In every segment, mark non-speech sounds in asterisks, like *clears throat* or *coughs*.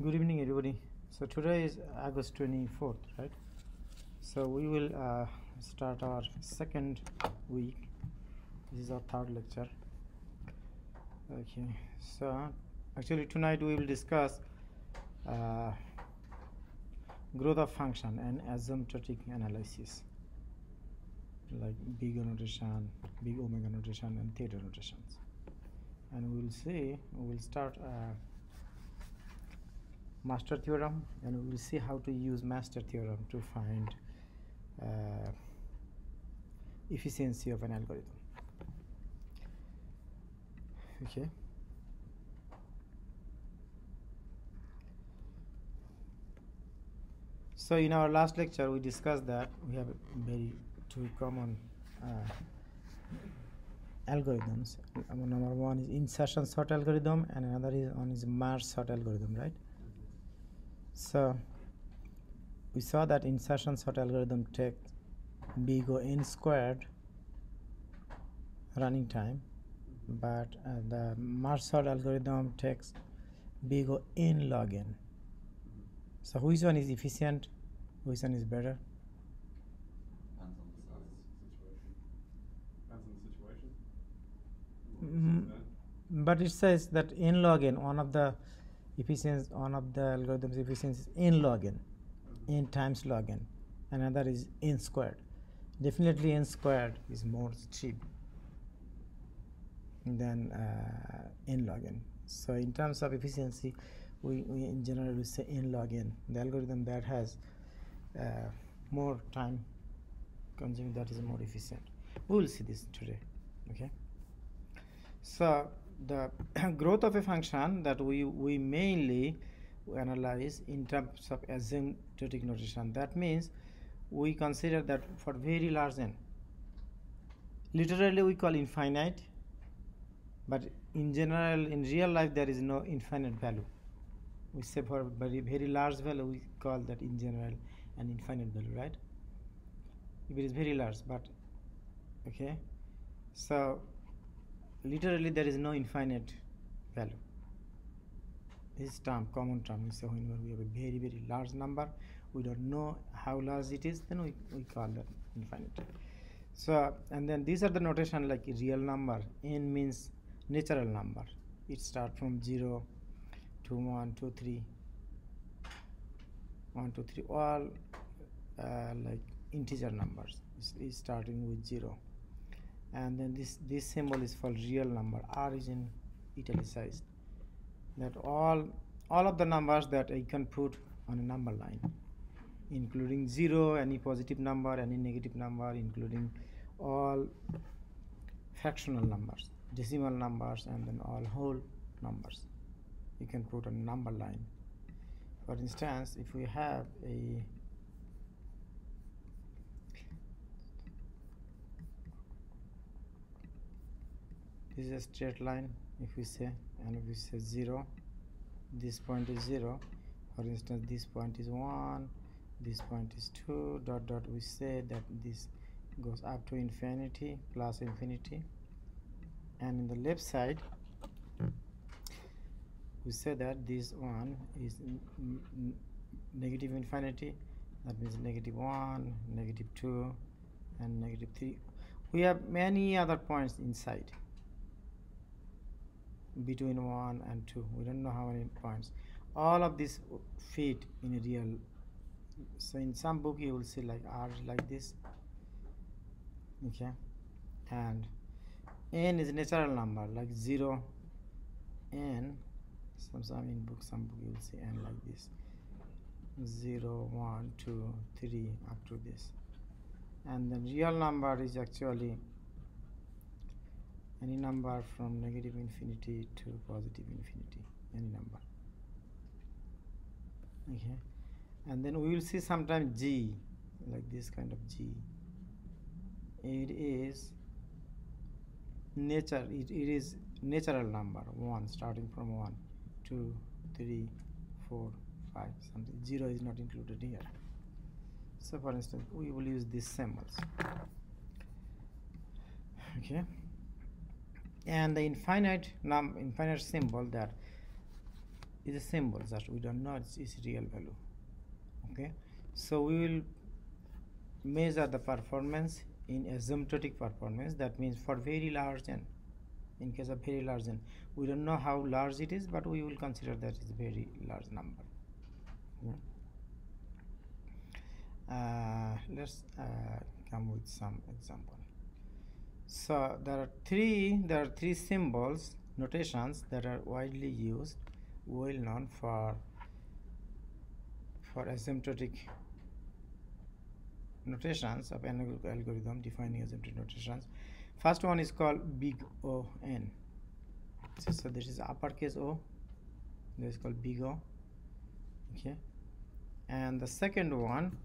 Good evening, everybody. So today is August 24th, right? So we will uh, start our second week. This is our third lecture. Okay, so actually tonight we will discuss uh, growth of function and asymptotic analysis, like big notation, big omega notation, and theta notations. And we will see, we will start. Uh, master theorem and we will see how to use master theorem to find uh, efficiency of an algorithm. Okay. So in our last lecture we discussed that we have very two common uh, algorithms. Number one is insertion sort algorithm and another is one is merge sort algorithm right so we saw that insertion sort algorithm takes big O n squared running time, but uh, the merge sort algorithm takes big O n log n. So which one is efficient? Which one is better? Depends on the size. Depends on the situation. Mm, but it says that n log n, one of the efficiency, one of the algorithms efficiency is n log n, n times log n, another is n squared. Definitely n squared is more cheap than uh, n log n. So in terms of efficiency, we, we in general we say n log n, the algorithm that has uh, more time consuming that is more efficient. We will see this today. Okay. So the *clears throat* growth of a function that we, we mainly analyze in terms of asymptotic notation. That means we consider that for very large n, literally we call infinite, but in general, in real life, there is no infinite value. We say for very, very large value, we call that in general an infinite value, right? If it is very large, but okay. So literally there is no infinite value. This term common term is when we have a very very large number. We don't know how large it is then we, we call that infinite. So and then these are the notation like real number. N means natural number. It start from 0 to 1 2 3 1 2 3 all uh, like integer numbers. Is starting with 0 and then this this symbol is for real number r is in italicized. That all all of the numbers that I can put on a number line including zero any positive number any negative number including all fractional numbers decimal numbers and then all whole numbers you can put on a number line. For instance if we have a this is a straight line. If we say and if we say 0 this point is 0 for instance this point is 1 this point is 2 dot dot we say that this goes up to infinity plus infinity. And in the left side we say that this one is negative infinity. That means negative 1 negative 2 and negative 3 we have many other points inside between 1 and 2 we don't know how many points. All of these fit in a real so in some book you will see like r like this. Okay? And n is natural number like 0 n some some in book some book you will see n like this. 0 1 2 3 up to this. And the real number is actually any number from negative infinity to positive infinity. Any number. Okay. And then we will see sometimes g like this kind of g. It is nature it, it is natural number 1 starting from 1 2 3 4 5 something. 0 is not included here. So for instance we will use these symbols. Okay and the infinite num infinite symbol that is a symbol that we don't know its, its real value okay? So we will measure the performance in asymptotic performance. That means for very large n in case of very large n. We don't know how large it is but we will consider that it's a very large number. Yeah. uh, let's uh, come with some example so there are three there are three symbols notations that are widely used well known for for asymptotic notations of an algorithm defining asymptotic notations. First one is called big o n. So, so this is uppercase o this is called big o okay? And the second one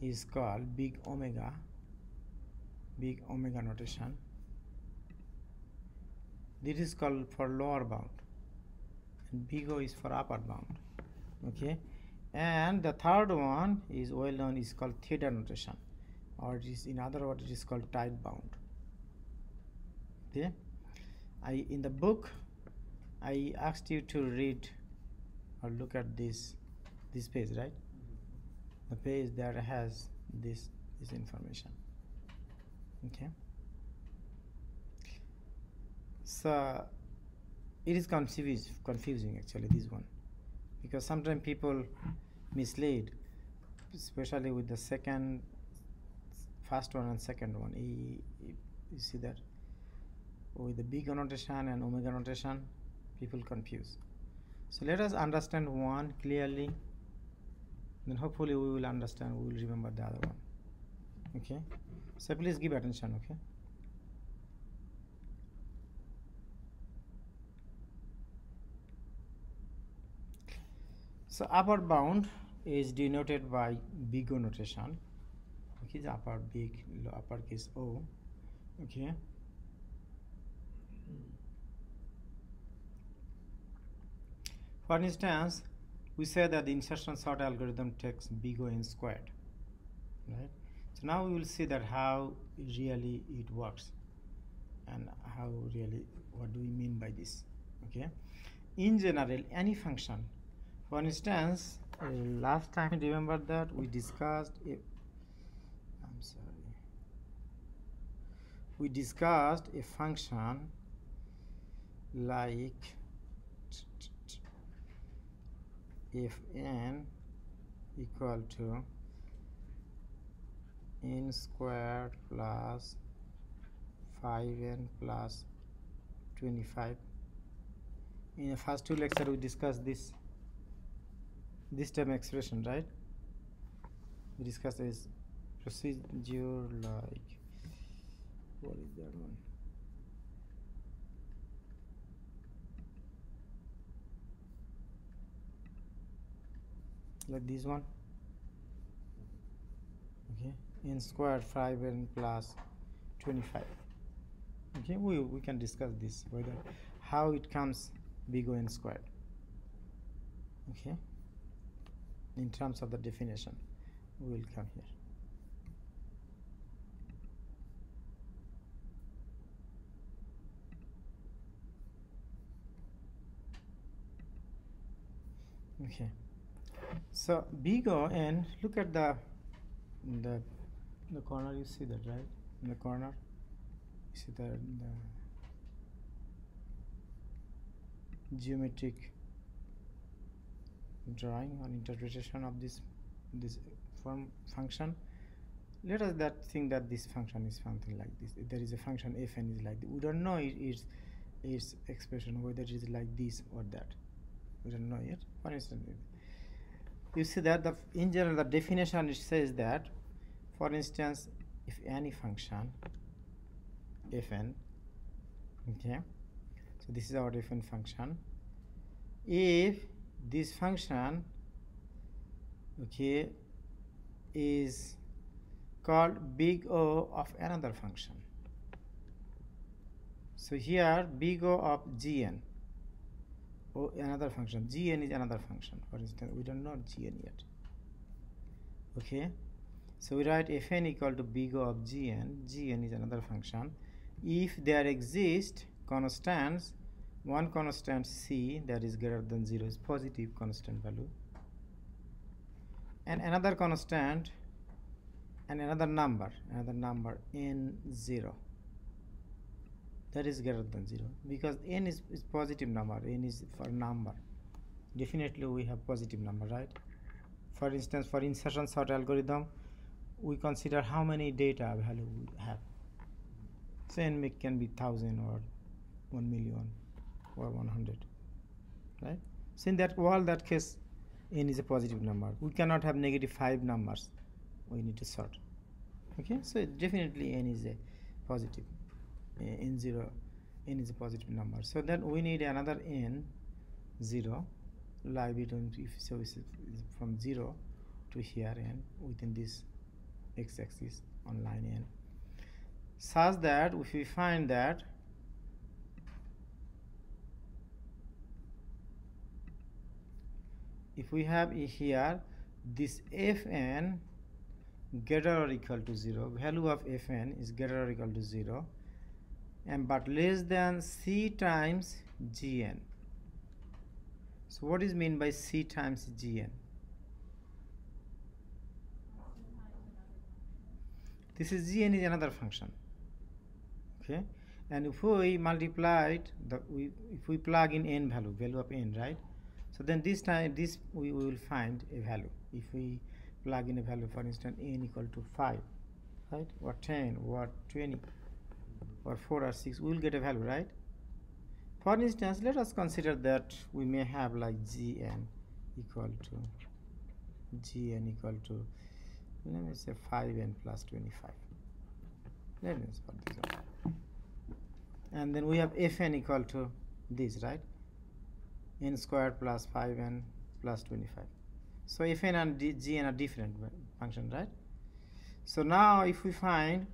is called big omega big omega notation. This is called for lower bound. And big o is for upper bound. Okay? And the third one is well known is called theta notation. Or it is in other words it is called tight bound. Okay? I in the book i asked you to read or look at this this page right? The page that has this this information okay. So it is confusing confusing actually this one. Because sometimes people mislead especially with the second first one and second one. E- e- you see that? With the big notation and omega notation people confuse. So let us understand one clearly. Then hopefully we will understand we will remember the other one. Okay so please give attention okay? So upper bound is denoted by big O notation. Okay the upper big lo- uppercase o. Okay. For instance we say that the insertion sort algorithm takes big O n squared right so now we will see that how really it works and how really what do we mean by this okay? In general any function for instance uh, last time remember that we discussed a i'm sorry. We discussed a function like if n equal to n squared plus 5n plus 25 in the first two lecture we discussed this this term expression right? We discussed this procedure like what is that one? Like this one. Okay n squared 5 n plus 25 okay we, we can discuss this whether how it comes big O n squared. Okay? In terms of the definition we will come here. Okay. So big O n look at the the the corner you see that right? In the corner. You see that the geometric drawing or interpretation of this this form function. Let us that think that this function is something like this. There is a function fn is like this. we don't know its its expression whether it is like this or that. We don't know yet. For instance you see that the in general the definition it says that for instance if any function fn okay? So this is our fn function. If this function okay is called big O of another function. So here big O of gn. Or another function. Gn is another function. For instance we don't know gn yet. Okay so we write fn equal to big O of gn. Gn is another function. If there exist constants one constant c that is greater than 0 is positive constant value. And another constant and another number another number n0 that is greater than 0 because n is, is positive number n is for number. Definitely we have positive number right? For instance for insertion sort algorithm we consider how many data value we have. So n can be 1000 or 1 million or 100 right? So in that all that case n is a positive number. We cannot have negative 5 numbers. We need to sort. Okay? So definitely n is a positive. Uh, n 0 n is a positive number. So then we need another n 0 lie between if so is from 0 to here n within this x-axis on line n such that if we find that if we have here this fn greater or equal to 0 value of fn is greater or equal to 0 and but less than c times gn so what is mean by c times gn this is gn is another function. Okay? And if we multiplied the we if we plug in n value value of n right? So then this time this we will find a value. If we plug in a value for instance n equal to 5 right? Or 10 or 20 or 4 or 6 we will get a value right? For instance let us consider that we may have like gn equal to gn equal to let me say 5n plus 25 let me spot this one. And then we have fn equal to this right? N squared plus 5n plus 25 so fn and gn are different function right? So now if we find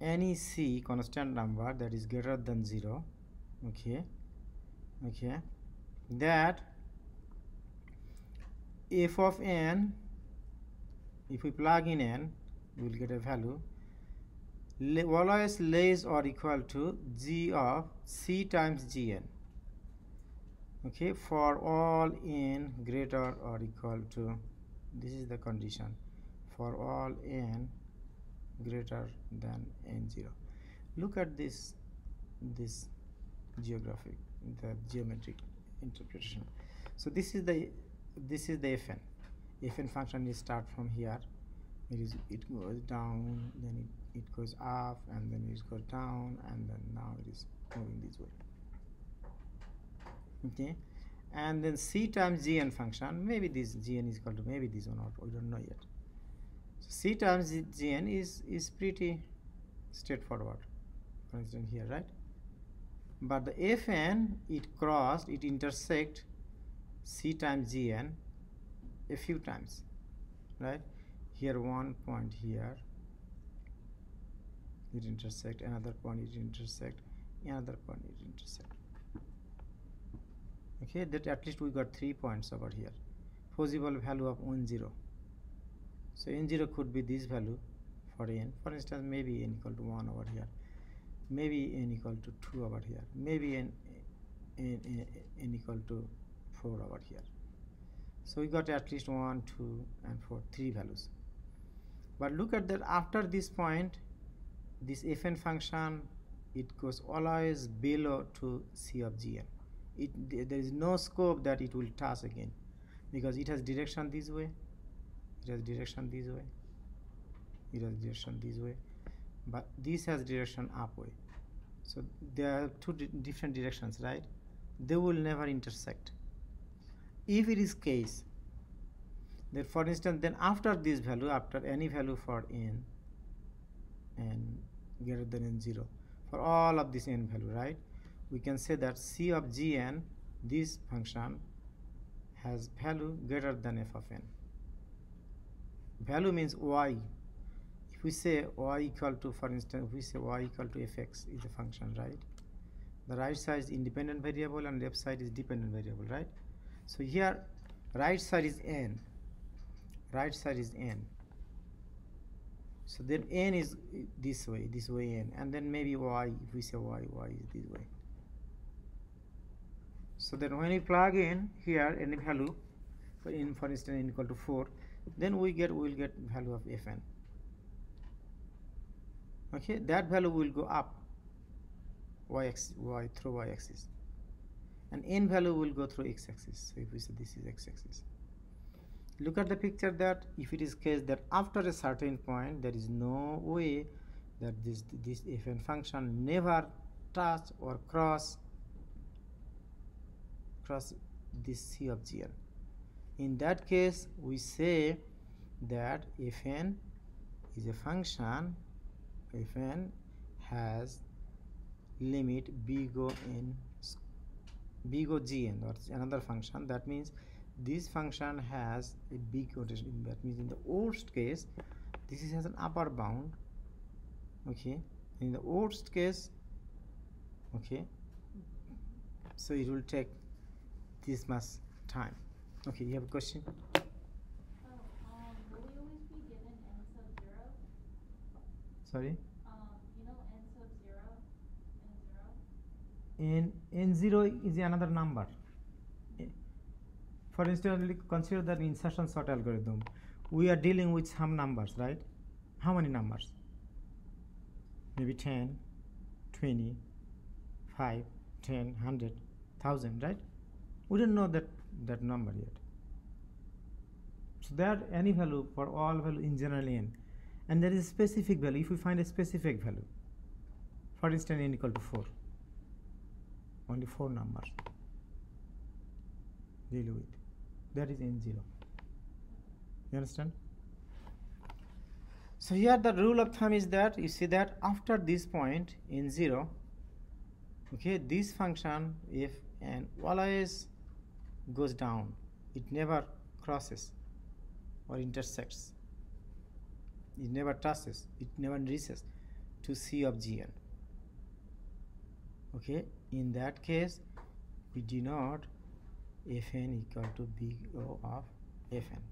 any c constant number that is greater than 0 okay okay that f of n if we plug in n we will get a value. Always less or equal to g of c times gn okay for all n greater or equal to this is the condition for all n greater than n0 look at this this geographic the geometric interpretation. So this is the this is the fn fn function is start from here it is it goes down then it, it goes up and then it goes down and then now it is moving this way. Okay? And then c times gn function maybe this gn is equal to maybe this one or we don't know yet. So c times gn is is pretty straightforward for instance here right? But the fn it crossed it intersect c times gn a few times right? Here one point here it intersect another point it intersect another point it intersect. Okay that at least we got three points over here. Possible value of one zero. So n0 could be this value for n. For instance maybe n equal to 1 over here. Maybe n equal to 2 over here. Maybe n, n, n, n equal to 4 over here so we got at least 1 2 and 4 three values. But look at that after this point this fn function it goes always below to c of gn. It th- there is no scope that it will touch again because it has direction this way it has direction this way it has direction this way but this has direction up way. So there are two di- different directions right? They will never intersect if it is case that for instance then after this value after any value for n n greater than n 0 for all of this n value right? We can say that c of gn this function has value greater than f of n. Value means y. If we say y equal to for instance we say y equal to fx is a function right? The right side is independent variable and left side is dependent variable right so here right side is n. Right side is n. So then n is this way this way n. And then maybe y if we say y y is this way. So then when we plug in here any value for in for instance n equal to 4 then we get we will get value of fn. Okay that value will go up y axis y through y axis and n value will go through x axis so if we say this is x axis look at the picture that if it is case that after a certain point there is no way that this this fn function never touch or cross cross this c of gn in that case we say that fn is a function fn has limit big O in big O gn or another function. That means this function has a big O notation that means in the worst case this is has an upper bound okay? In the worst case okay? So it will take this much time. Okay you have a question? Oh, um, will we always be given n sub zero? sorry Um, you know n sub zero, n n0 is another number. For instance consider that insertion sort algorithm. We are dealing with some numbers right? How many numbers? Maybe 10 20 5 10 100 1000 right? We don't know that that number yet. So there are any value for all value in general n. And there is a specific value. If we find a specific value for instance n equal to 4 only four numbers. Deal with. That is n0 you understand? So here the rule of thumb is that you see that after this point in 0 okay this function if and always goes down it never crosses or intersects. It never touches it never reaches to c of gn okay in that case we denote fn equal to big o of fn.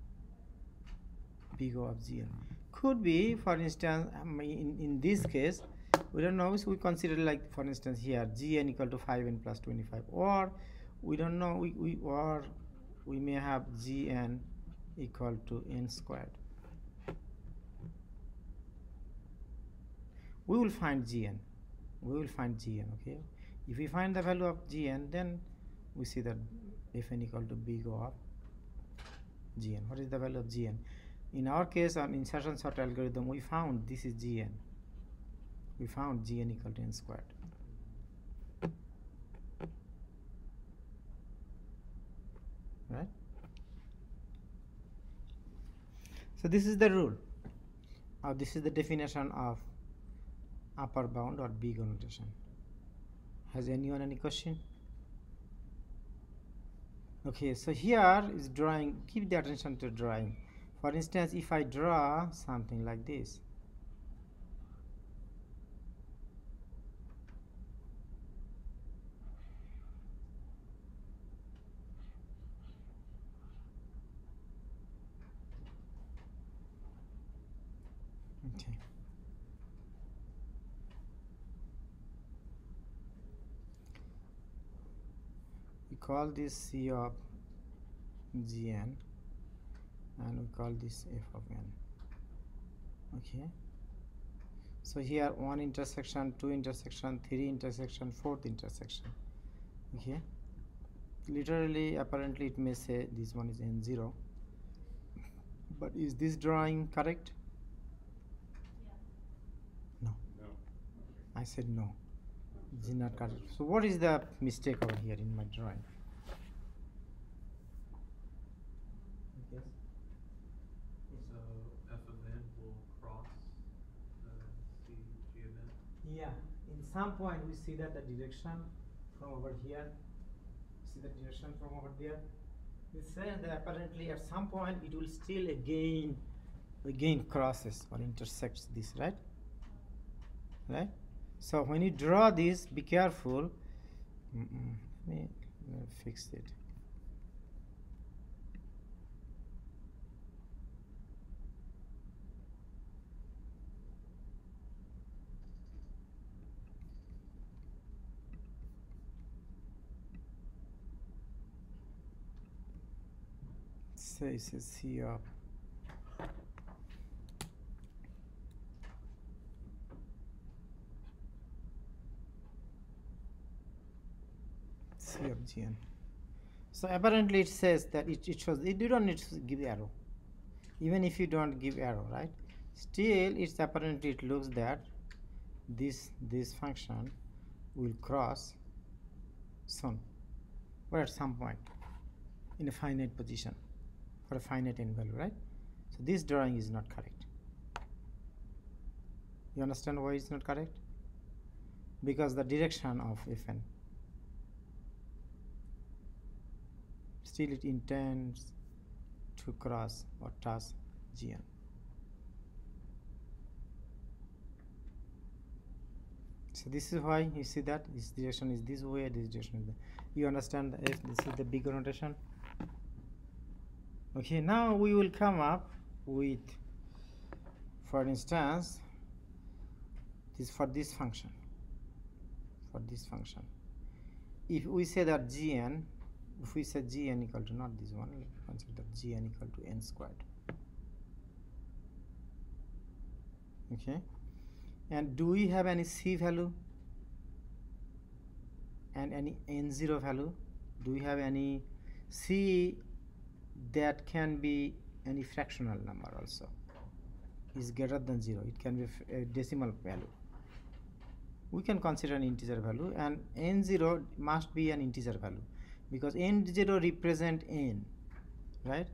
Big o of gn could be for instance in, in this case we don't know so we consider like for instance here gn equal to 5n plus 25 or we don't know we, we or we may have gn equal to n squared. We will find gn we will find gn okay if we find the value of gn then we see that fn equal to big o of gn what is the value of gn in our case on insertion sort algorithm we found this is gn we found gn equal to n squared. Right? So this is the rule. Or this is the definition of upper bound or big notation has anyone any question? Okay so here is drawing keep the attention to drawing. For instance if i draw something like this okay we call this c of gn and we call this f of n. Okay? So here one intersection two intersection three intersection fourth intersection. Okay? Literally apparently it may say this one is n0 but is this drawing correct? Yeah. no. I said no. Is not correct. So what is the mistake over here in my drawing yes So f of n will cross the c g of n. Yeah, in some point we see that the direction from over here, see the direction from over there. It says that apparently at some point it will still again, again crosses or intersects this, right? Right? So when you draw this, be careful. Mm-mm, let me fix it. Say it's a C of C of Gn. So apparently it says that it, it shows it you don't need to give arrow. Even if you don't give arrow, right? Still it's apparently it looks that this this function will cross soon or at some point in a finite position for a finite n value, right? So this drawing is not correct. You understand why it's not correct? Because the direction of fn still it intends to cross or touch gn. So this is why you see that this direction is this way, this direction is that. You understand if this is the big O notation? Okay, now we will come up with, for instance, this for this function. For this function, if we say that gn, if we say gn equal to not this one, consider gn equal to n squared. Okay, and do we have any c value and any n0 value? Do we have any c that can be any fractional number also is greater than 0 it can be a decimal value. We can consider an integer value and n0 must be an integer value because n0 represent n right?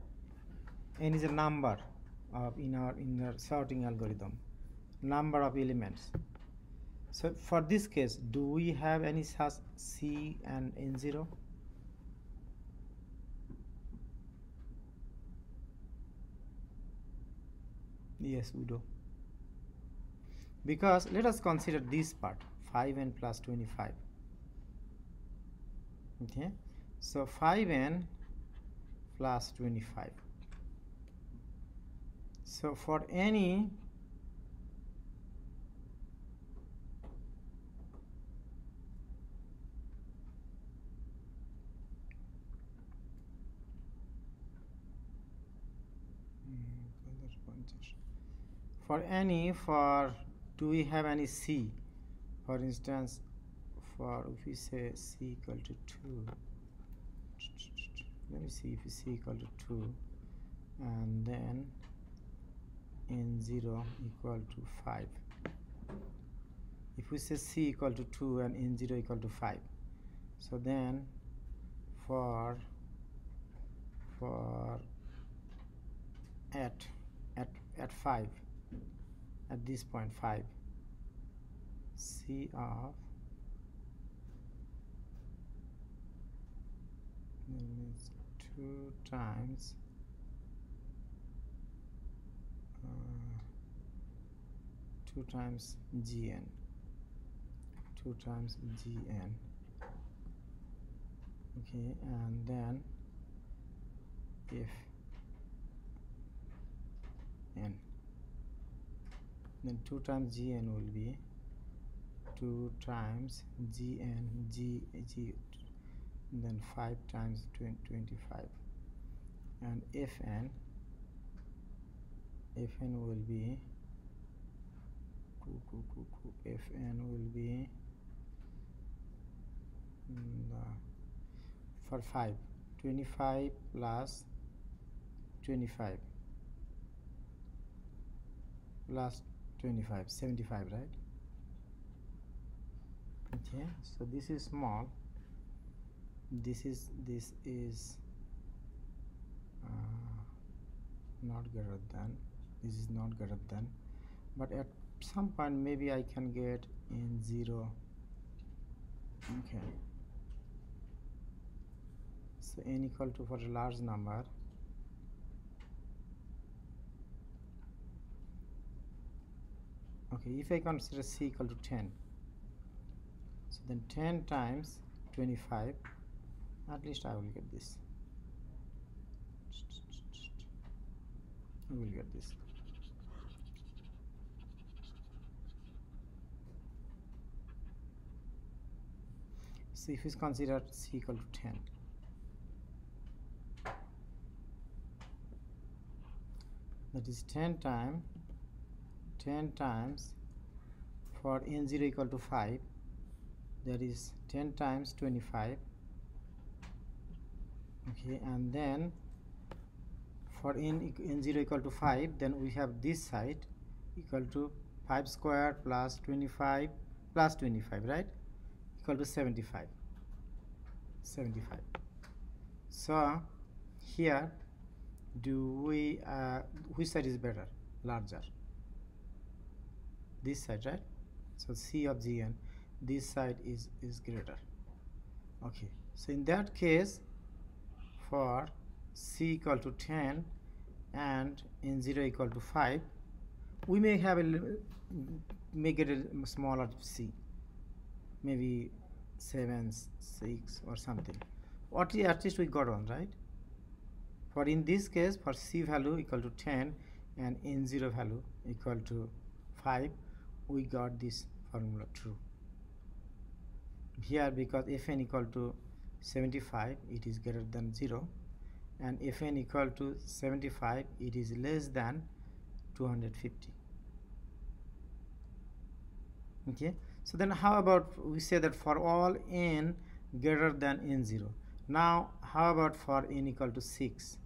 N is a number of in our in our sorting algorithm number of elements. So for this case do we have any such c and n0 yes we do because let us consider this part 5n plus 25 okay? So 5n plus 25 so for any for any for do we have any c? For instance for if we say c equal to 2 let me see if c equal to 2 and then n0 equal to 5 if we say c equal to 2 and n0 equal to 5 so then for for at at at 5 at this point 5 c of means 2 times uh, 2 times gn 2 times gn okay and then if n then 2 times gn will be 2 times gn g g then 5 times 20, 25 and fn fn will be coo, coo, coo, coo, fn will be mm, for 5 25 plus 25 plus 25 75 right? Okay so this is small. This is this is uh, not greater than this is not greater than but at some point maybe I can get in 0 okay. So n equal to for a large number okay if I consider c equal to 10 so then 10 times 25 at least I will get this. I will get this. So if it's considered c equal to 10 that is 10 time 10 times for n0 equal to 5 that is 10 times 25 okay and then for n n0 equal to 5 then we have this side equal to 5 square plus 25 plus 25 right? Equal to 75 75 so here do we uh, which side is better larger this side right? So c of gn this side is is greater. Okay. So in that case for c equal to 10 and n0 equal to 5 we may have a make it a smaller c. Maybe 7 6 or something. What at least we got one right? For in this case for c value equal to 10 and n0 value equal to 5 we got this formula true. Here because fn equal to 75 it is greater than 0 and fn equal to 75 it is less than 250 okay? So then how about we say that for all n greater than n0 now how about for n equal to 6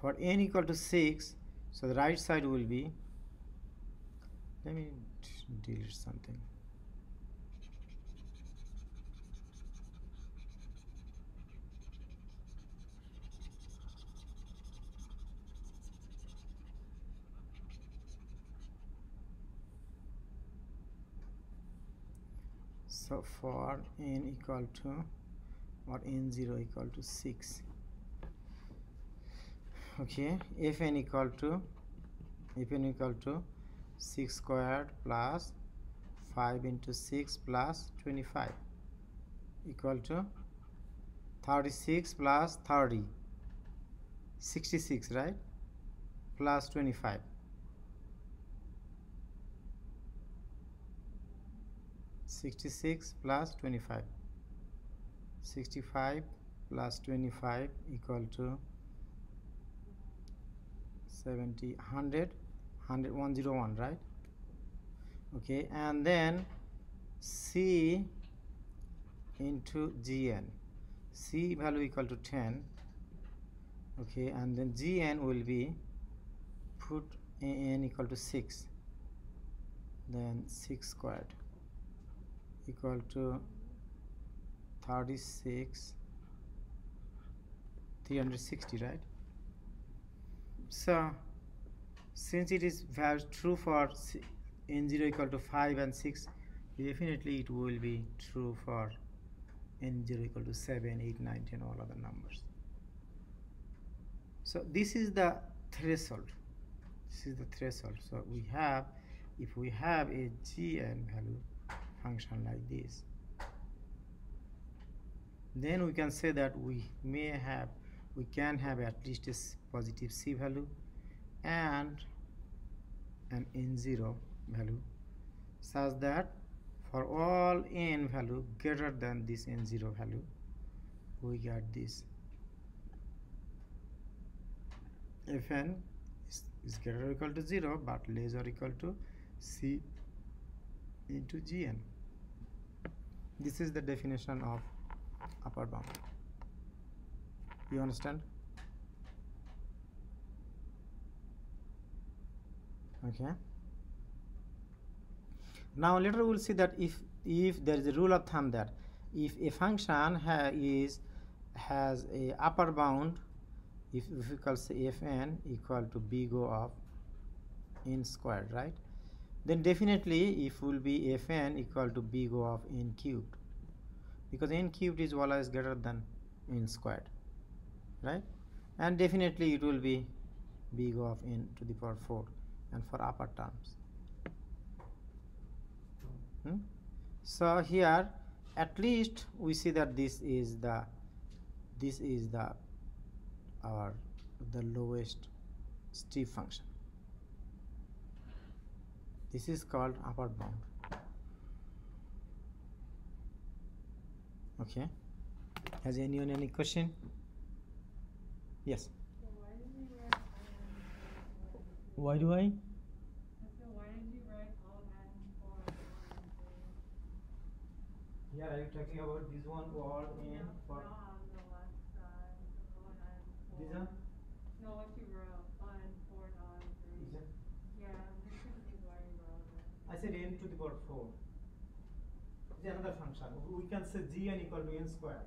for n equal to 6 so the right side will be let me delete something. So for n equal to or n0 equal to 6 okay if n equal to if n equal to 6 squared plus 5 into 6 plus 25 equal to 36 plus 30 66 right? Plus 25 66 plus 25 65 plus 25 equal to 70 100 100 101 right? Okay and then c into gn c value equal to 10 okay and then gn will be put n equal to 6 then 6 squared equal to 36 360 right? So since it is true for n 0 equal to 5 and 6 definitely it will be true for n0 equal to 7 8 9 10 all other numbers. So this is the threshold. This is the threshold. So we have if we have a gn value function like this then we can say that we may have we can have at least a positive c value and an n0 value such that for all n value greater than this n0 value we get this. Fn is, is greater or equal to 0 but less or equal to c into gn. This is the definition of upper bound. You understand okay. Now later we'll see that if if there is a rule of thumb that if a function ha- is has a upper bound if, if we call say fn equal to big o of n squared right? Then definitely if will be fn equal to big o of n cubed. Because n cubed is always greater than n squared right? And definitely it will be big O of n to the power 4 and for upper terms. Hmm? so here at least we see that this is the this is the our the lowest steep function. This is called upper bound. Okay. Has anyone any question? Yes So why do we write Why do I? I said, why did you write all n for one do I? Yeah, are you talking about this one or on the and four. This one? No, what you wrote, and four, and three. Yeah, confused you wrote. I said n to the power 4. It's another function. We can say gn equal to n squared.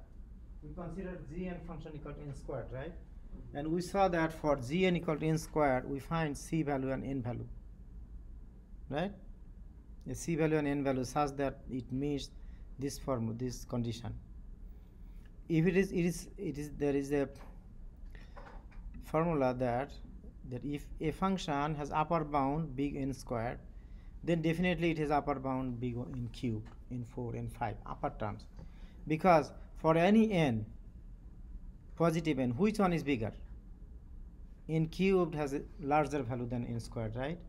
We consider gn function equal to n squared, right? And we saw that for gn equal to n squared, we find c value and n value, right? A c value and n value such that it meets this form, this condition. If it is, it is, it is, there is a formula that that if a function has upper bound big n squared then definitely it has upper bound big in cube in 4 and 5 upper terms because for any n positive n which one is bigger? N cubed has a larger value than n squared right?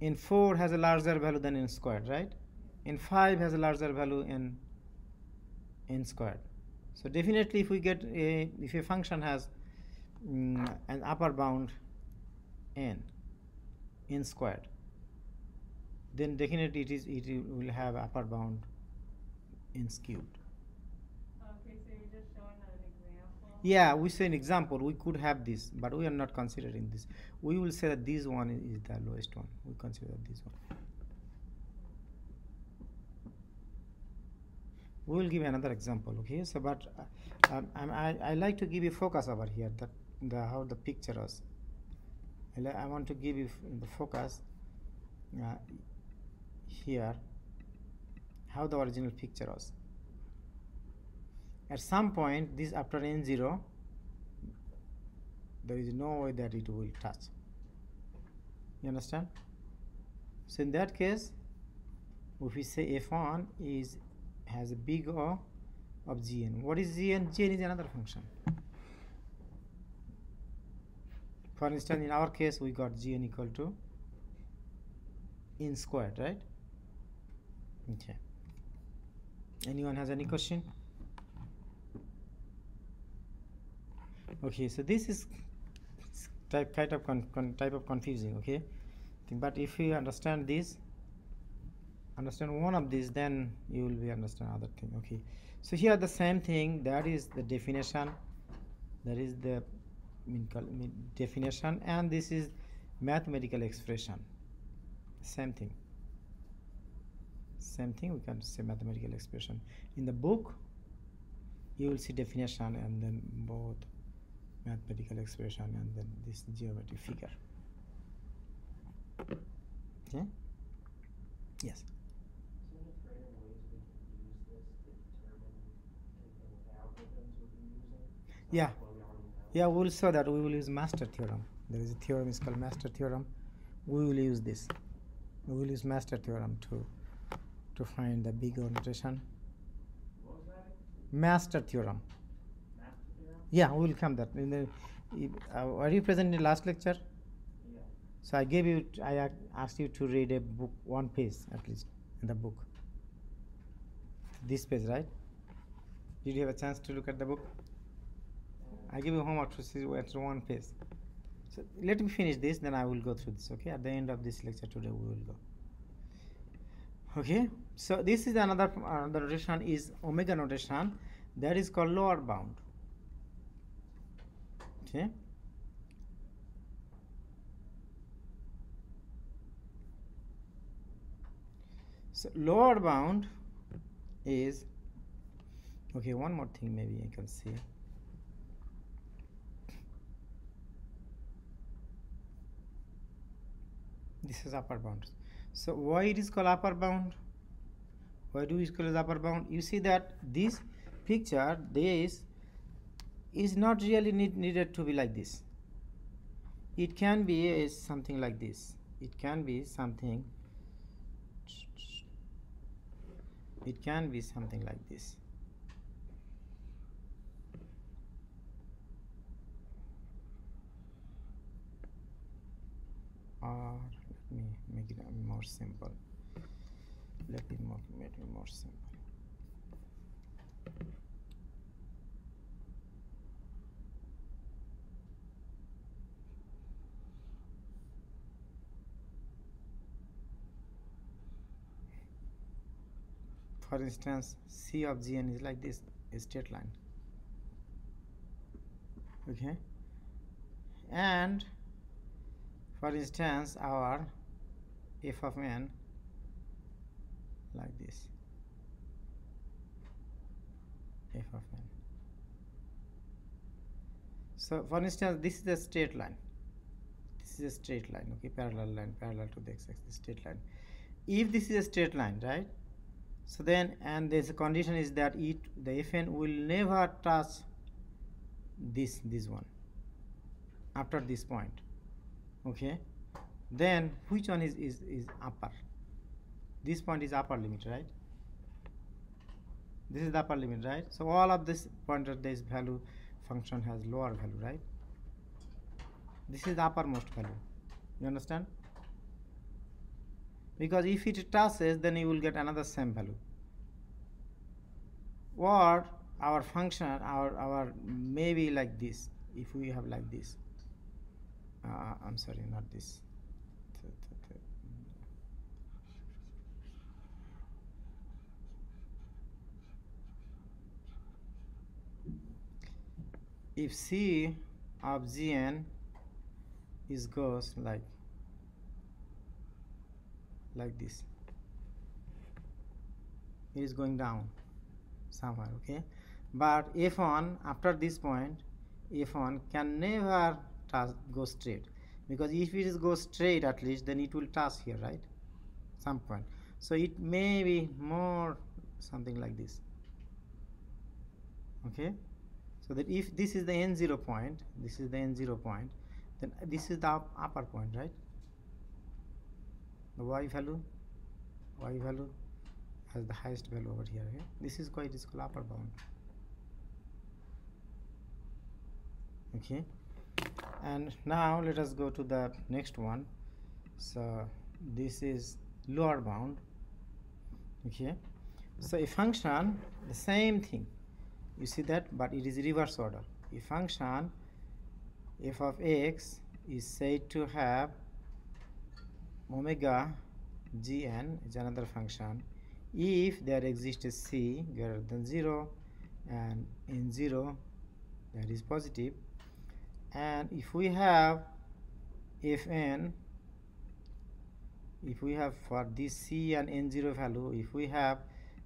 N 4 has a larger value than n squared right? N 5 has a larger value in n squared. So definitely if we get a if a function has mm, an upper bound n n squared then definitely it is it will have upper bound n cubed Okay, so you're just showing an example? Yeah we say an example we could have this but we are not considering this. We will say that this one is the lowest one. We consider this one. We will give another example okay? So but uh, um, I, I like to give you focus over here that the how the picture is. I, I want to give you the focus uh, here how the original picture was at some point this after n0 there is no way that it will touch. You understand? So in that case if we say f1 is has a big o of gn what is gn gn is another function. For instance in our case we got gn equal to n squared right? Okay. Anyone has any question okay so this is type kind of type of confusing okay? But if you understand this understand one of these then you will be understand other thing okay? So here the same thing that is the definition that is the definition and this is mathematical expression. Same thing. Same thing we can say mathematical expression. In the book you will see definition and then both mathematical expression and then this geometric figure okay yes? Yeah. yeah we will show that we will use master theorem there is a theorem is called master theorem we will use this we will use master theorem to to find the big O notation What was that? master theorem? Yeah we will come that in the uh, are you present in the last lecture Yeah. so i gave you i asked you to read a book one page at least in the book this page right did you have a chance to look at the book I give you homework to see at one page. So let me finish this, then I will go through this. Okay, at the end of this lecture today, we will go. Okay, so this is another another notation is omega notation that is called lower bound. Okay. So lower bound is okay. One more thing, maybe I can see. this is upper bound so why it is called upper bound why do we call it upper bound you see that this picture this is not really need, needed to be like this. It can be a, something like this. It can be something it can be something like this. Or let me make it more simple. Let me make it more simple for instance c of gn is like this straight line. Okay? And for instance our f of n like this. F of n. So for instance this is a straight line. This is a straight line. Okay parallel line parallel to the x-axis straight line. If this is a straight line right so then and this condition is that it the fn will never touch this this one after this point. Okay? Then which one is is, is upper? This point is upper limit right? This is the upper limit right? So all of this pointer this value function has lower value right? This is the uppermost value. You understand because if it touches then you will get another same value. Or our function our our maybe like this. If we have like this. Uh, I'm sorry not this. Th- th- th- if c of gn is goes like like this. It is going down somewhere okay? But f1 after this point f1 can never touch go straight. Because if it is go straight at least then it will touch here right? Some point. So it may be more something like this. Okay? So that if this is the n0 point this is the n0 point then this is the upper point right the y value y value has the highest value over here okay? this is quite is called upper bound. Okay? And now let us go to the next one. So this is lower bound okay? So a function the same thing. You see that but it is reverse order. A function f of x is said to have omega gn is another function. If there exists a c greater than 0 and in 0 that is positive. And if we have fn if we have for this c and n0 value if we have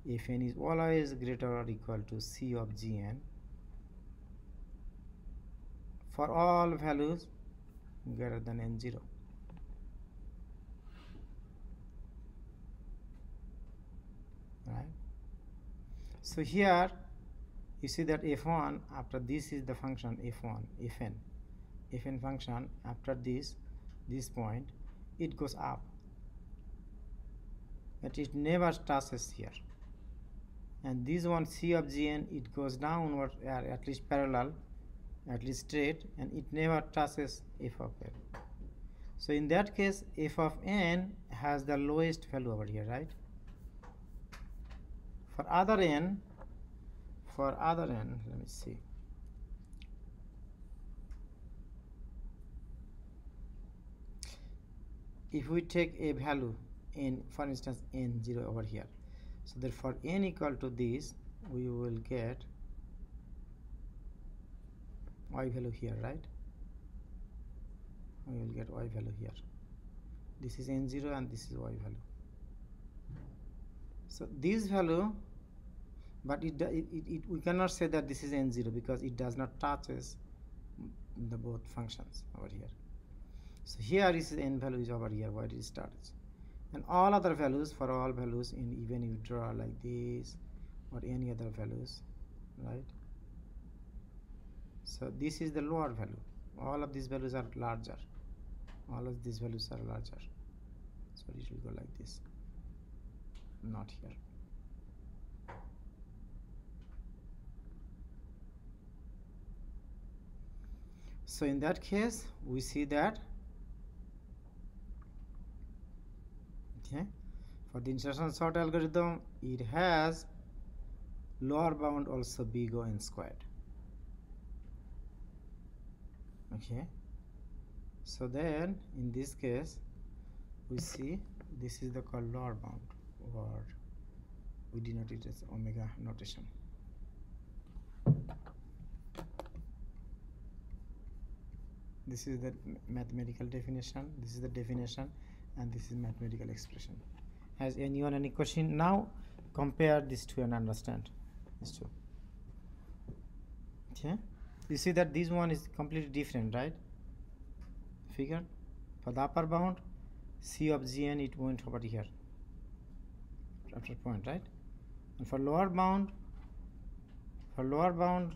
fn is always greater or equal to c of gn for all values greater than n0 right so here you see that f1 after this is the function f1 fn. Fn function after this this point it goes up. But it never touches here. And this one c of gn it goes downward or at least parallel at least straight and it never touches f of n so in that case f of n has the lowest value over here right? For other n for other n let me see. If we take a value in for instance n0 over here so therefore n equal to this we will get y value here right? We will get y value here. This is n0 and this is y value. So this value but it, it, it, we cannot say that this is n0 because it does not touches the both functions over here. So here is n value is over here where it starts. And all other values for all values in even you draw like this or any other values right? So this is the lower value. All of these values are larger. All of these values are larger. So it will go like this. Not here so in that case we see that okay for the insertion sort algorithm it has lower bound also big O n squared okay so then in this case we see this is the called lower bound or we denote it as omega notation. This is the mathematical definition, this is the definition, and this is mathematical expression. Has anyone any question? Now compare these two and understand these two. Okay? You see that this one is completely different, right? Figure for the upper bound, C of gn it went over here after point, right? And for lower bound, for lower bound,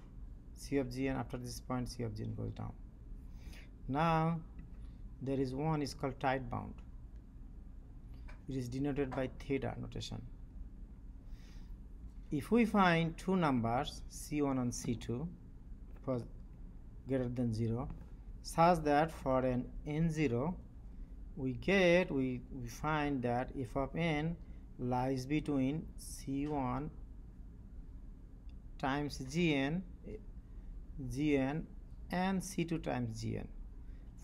C of gn after this point, C of gn goes down. Now there is one is called tight bound. It is denoted by theta notation. If we find two numbers C1 and C2 for greater than 0 such that for an n0 we get we, we find that f of n lies between c1 times gn gn and c2 times gn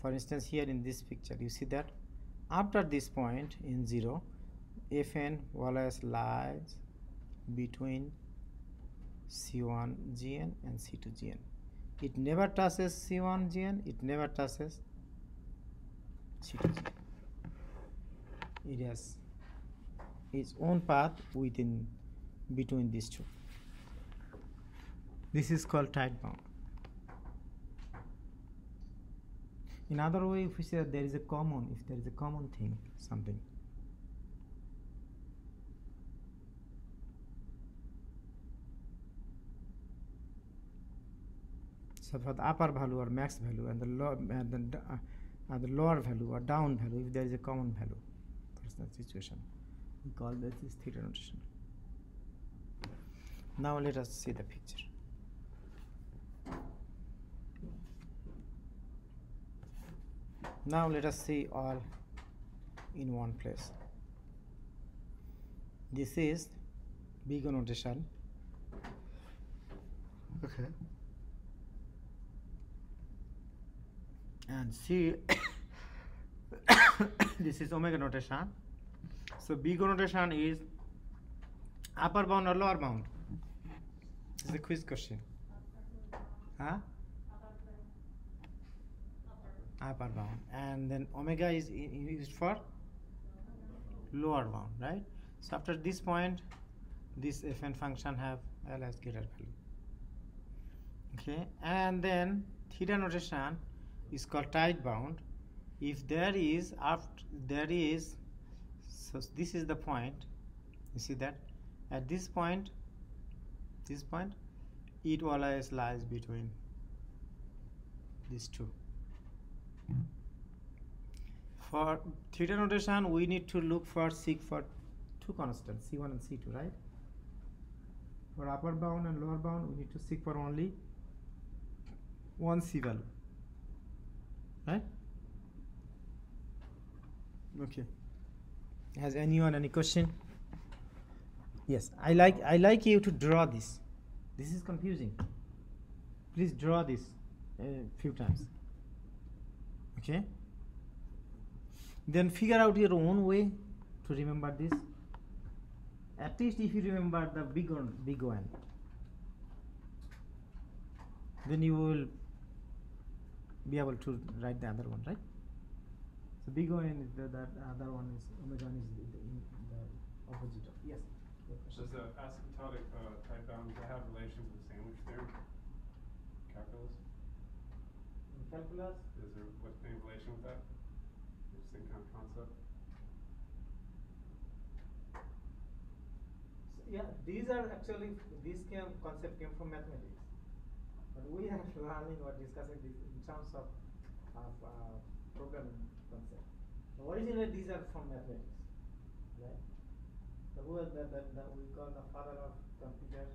for instance here in this picture you see that after this point in 0 fn always lies between c1 gn and c2 gn. It never touches c1 gn it never touches c2 gn. It has its own path within between these two. This is called tight bound in other way if we say that there is a common if there is a common thing something. So for the upper value or max value and the low and the, uh, the lower value or down value if there is a common value. That's the situation. We call this is theta notation. Now let us see the picture now let us see all in one place. This is big notation okay. And see *coughs* this is omega notation. So big notation is upper bound or lower bound? This is a quiz question. Huh upper bound. And then omega is used for lower bound right? So after this point this fn function have l as greater value. Okay? And then theta notation is called tight bound. If there is after there is so this is the point. You see that? At this point this point it always lies between these two for theta notation we need to look for seek for two constants c1 and c2 right? For upper bound and lower bound we need to seek for only one c value right? Okay. Has anyone any question? Yes i like i like you to draw this. This is confusing. Please draw this a few times okay then figure out your own way to remember this at least if you remember the big one big one then you will be able to write the other one right so big one is the that other one is omega is the, the, opposite of yes. Does the asymptotic uh, tight bound does have relation to the sandwich theorem? Calculus? in calculus Is there what's any relation with that? The same kind of concept? So, yeah, these are actually this came concept came from mathematics, but we are *laughs* learning or discussing this in terms of of uh, programming concept. So originally, these are from mathematics, right? So who that, that, that we call the father of computer,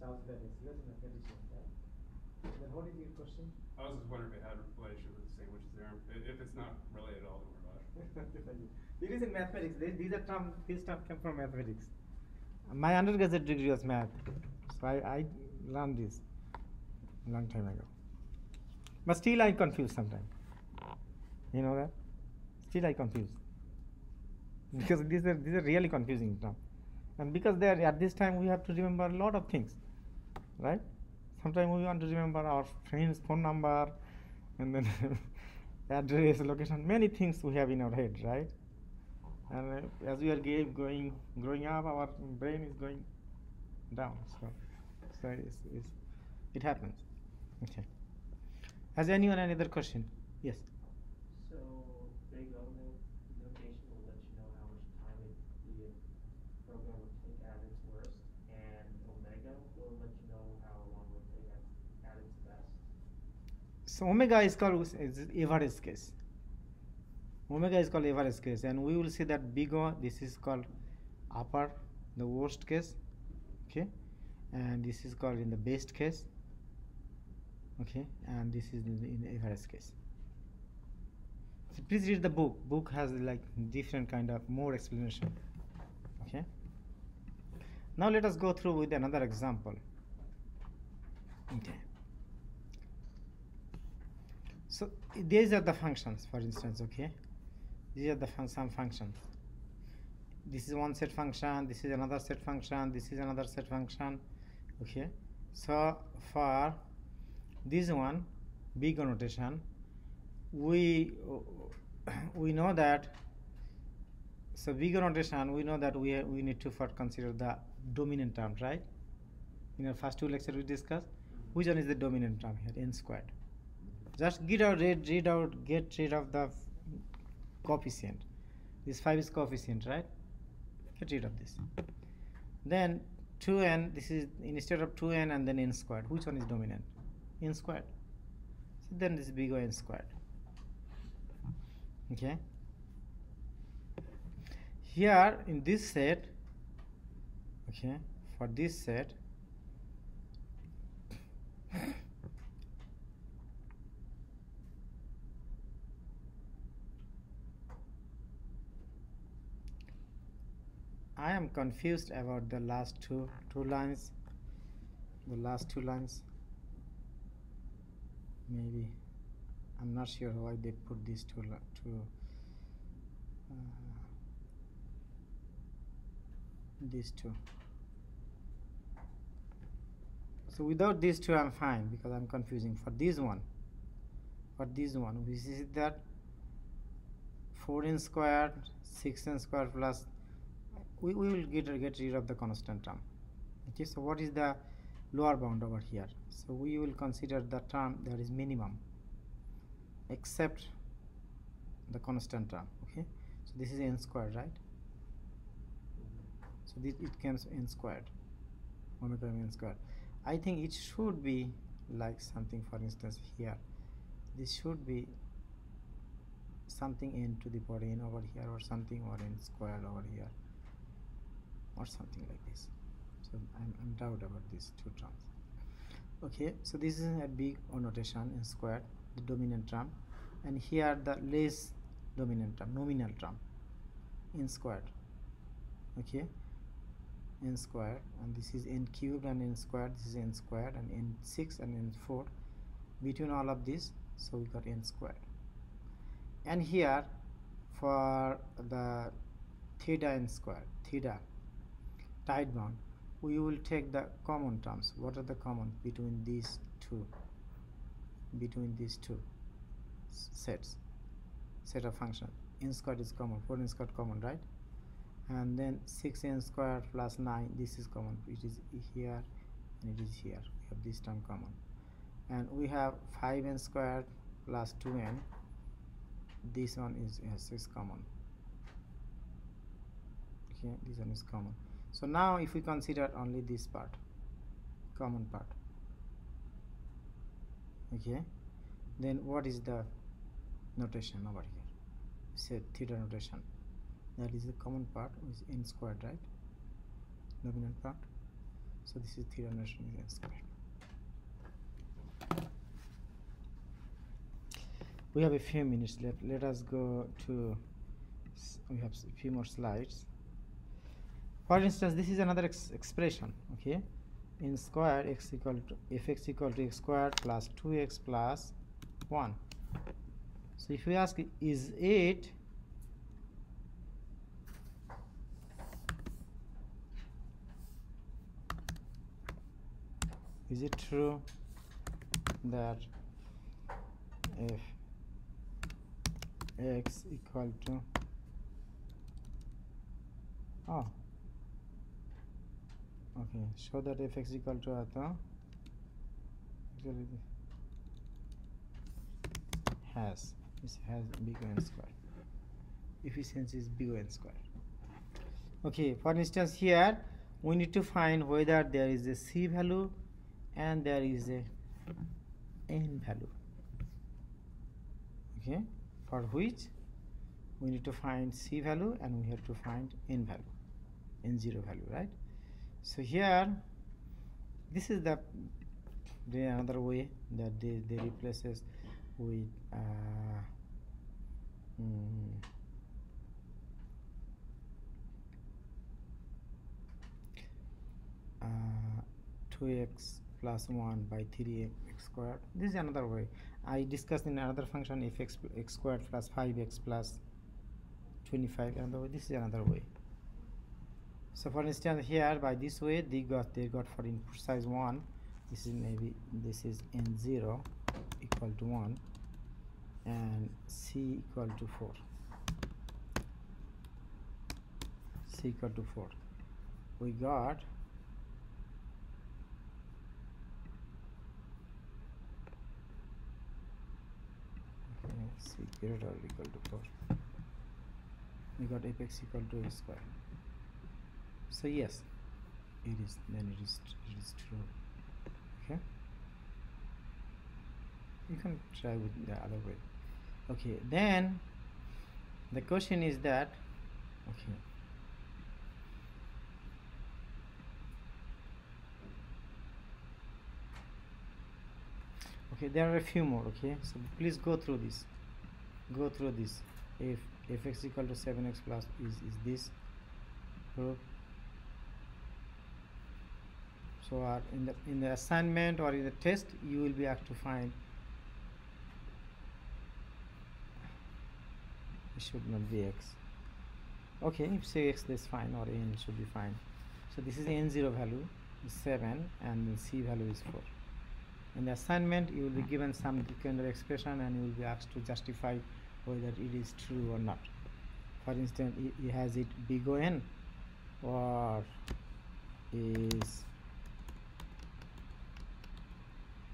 Charles Babbage. He was a mathematician, right? Then what is your question? I was just wondering if it had relation with the sandwich theorem. If it's not related at all, then we're not. *laughs* it is in mathematics. These, are term, this term came from mathematics. My undergraduate degree was math, so I, I learned this a long time ago. But still, I confuse sometimes. You know that? Still, I confuse because these are these are really confusing term. and because there at this time we have to remember a lot of things right sometimes we want to remember our friend's phone number and then *laughs* address location many things we have in our head right? And uh, as we are going growing up our brain is going down so so it's, it's, it happens. Okay. Has anyone any other question? Yes So big O no- notation will let you know how much time it, the program will take at its worst, and omega will let you know how long it will take at, at its best. So omega is called is average case. Omega is called average case, and we will see that big O. This is called upper, the worst case, okay, and this is called in the best case, okay, and this is in the, in average case. So please read the book. Book has like different kind of more explanation, okay. Now let us go through with another example. Okay. So these are the functions, for instance, okay? These are the fun- some functions. This is one set function, this is another set function, this is another set function, okay? So for this one, big notation, we *coughs* we know that so big notation we know that we we need to first consider the dominant term, right? In our first two lectures we discussed which one is the dominant term here, n squared just get out read, read out get rid of the coefficient. This 5 is coefficient right? Get rid of this. Then 2n this is instead of 2n and then n squared which one is dominant? N squared. So then this big O n squared. Okay? Here in this set okay for this set I am confused about the last two two lines. The last two lines. Maybe I'm not sure why they put these two two. Uh, these two. So without these two, I'm fine because I'm confusing. For this one, for this one, we see that 4n squared, 6n squared plus we, we will get, get rid of the constant term. Okay so what is the lower bound over here? So we will consider the term that is minimum except the constant term okay? So this is n squared right? So this it comes n squared omega n squared. I think it should be like something for instance here. This should be something n to the power n over here or something or n squared over here or something like this. So I'm, I'm doubt about these two terms. Okay so this is a big O notation in squared the dominant term. And here the less dominant term nominal term in squared okay n squared and this is n cubed and n squared this is n squared and n6 and n4 between all of these so we got n squared. And here for the theta n squared theta tight bound we will take the common terms. What are the common between these two? Between these two sets set of function. N squared is common 4 n squared common right? And then 6 n squared plus 9 this is common. It is here and it is here. We have this term common. And we have 5 n squared plus 2n this one is yes is common. Okay this one is common so now if we consider only this part common part okay then what is the notation over here? Say theta notation. That is the common part is n squared right? Dominant part. So this is theta notation is n squared. We have a few minutes left. Let us go to we have a few more slides for instance this is another ex expression okay? In square x equal to if x equal to x squared plus 2x plus 1 so if we ask is it is it true that if x equal to oh okay show that if x equal to at actually has this has big n square. Efficiency is big n square. Okay for instance here we need to find whether there is a c value and there is a n value. Okay for which we need to find c value and we have to find n value n zero value right so here this is the the another way that they, they replaces with uh, mm, uh, 2x plus 1 by 3x squared. This is another way. I discussed in another function if x, x squared plus 5x plus 25 another way. This is another way so for instance here by this way they got they got for input size 1 this is maybe this is n0 equal to 1 and c equal to 4 c equal to 4 we got c greater or equal to 4 we got apex equal to a square so yes it is then it is it is true. Okay? You can try with the other way. Okay then the question is that okay. Okay there are a few more okay? So please go through this. Go through this. If fx equal to 7x plus is, is this group so uh, in the in the assignment or in the test you will be asked to find. It should not be x. Okay if say x that's fine or n should be fine. So this is n0 value is 7 and the c value is 4 in the assignment you will be given some kind of expression and you will be asked to justify whether it is true or not. For instance it, it has it big O n or is